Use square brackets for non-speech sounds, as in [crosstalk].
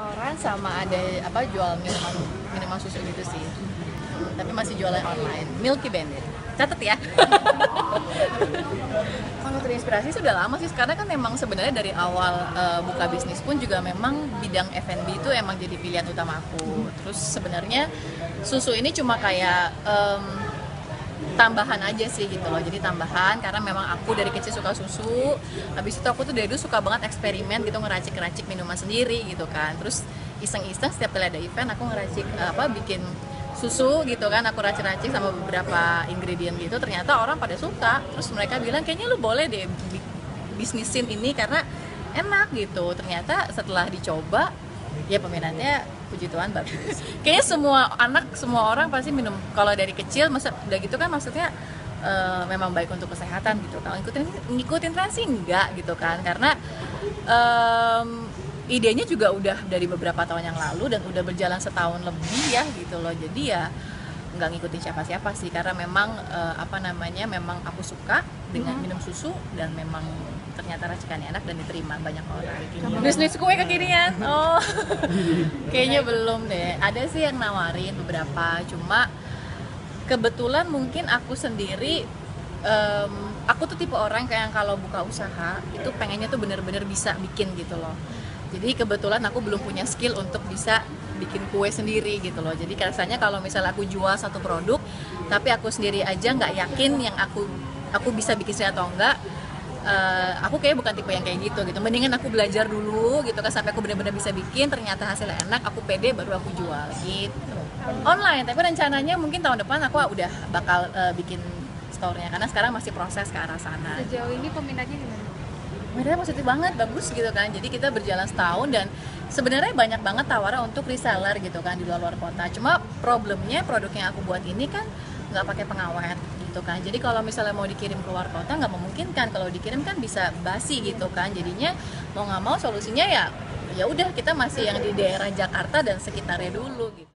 restoran sama ada apa jual minuman minuman susu gitu sih. Tapi masih jualan online. Milky Bandit. Catat ya. [laughs] Kalau terinspirasi sudah lama sih. Karena kan memang sebenarnya dari awal uh, buka bisnis pun juga memang bidang F&B itu emang jadi pilihan utama aku. Terus sebenarnya susu ini cuma kayak um, tambahan aja sih gitu loh. Jadi tambahan karena memang aku dari kecil suka susu. Habis itu aku tuh dari dulu suka banget eksperimen gitu ngeracik-ngeracik minuman sendiri gitu kan. Terus iseng-iseng setiap kali ada event aku ngeracik apa bikin susu gitu kan. Aku racik-racik sama beberapa ingredient gitu. Ternyata orang pada suka. Terus mereka bilang kayaknya lu boleh deh bisnisin ini karena enak gitu. Ternyata setelah dicoba ya peminatnya puji Tuhan bagus. Kayaknya semua anak semua orang pasti minum. Kalau dari kecil masa udah gitu kan maksudnya uh, memang baik untuk kesehatan gitu. Kalau ngikutin ngikutin tren sih enggak gitu kan. Karena um, idenya juga udah dari beberapa tahun yang lalu dan udah berjalan setahun lebih ya gitu loh. Jadi ya nggak ngikutin siapa-siapa sih karena memang uh, apa namanya memang aku suka dengan hmm. minum susu dan memang ternyata racikannya enak dan diterima banyak orang. Bisnis kue kekinian [laughs] oh. [laughs] Kayaknya belum deh. Ada sih yang nawarin beberapa cuma kebetulan mungkin aku sendiri um, aku tuh tipe orang kayak yang kalau buka usaha itu pengennya tuh bener-bener bisa bikin gitu loh. Jadi kebetulan aku belum punya skill untuk bisa bikin kue sendiri gitu loh. Jadi rasanya kalau misalnya aku jual satu produk tapi aku sendiri aja nggak yakin yang aku aku bisa bikin sendiri atau enggak uh, aku kayak bukan tipe yang kayak gitu gitu. Mendingan aku belajar dulu gitu kan sampai aku benar-benar bisa bikin ternyata hasilnya enak aku pede baru aku jual gitu. Online tapi rencananya mungkin tahun depan aku udah bakal uh, bikin store-nya karena sekarang masih proses ke arah sana. Sejauh ini peminatnya gimana? Mereka positif banget bagus gitu kan. Jadi kita berjalan setahun dan sebenarnya banyak banget tawaran untuk reseller gitu kan di luar luar kota. Cuma problemnya produk yang aku buat ini kan nggak pakai pengawet gitu kan. Jadi kalau misalnya mau dikirim ke luar kota nggak memungkinkan. Kalau dikirim kan bisa basi gitu kan. Jadinya mau nggak mau solusinya ya ya udah kita masih yang di daerah Jakarta dan sekitarnya dulu gitu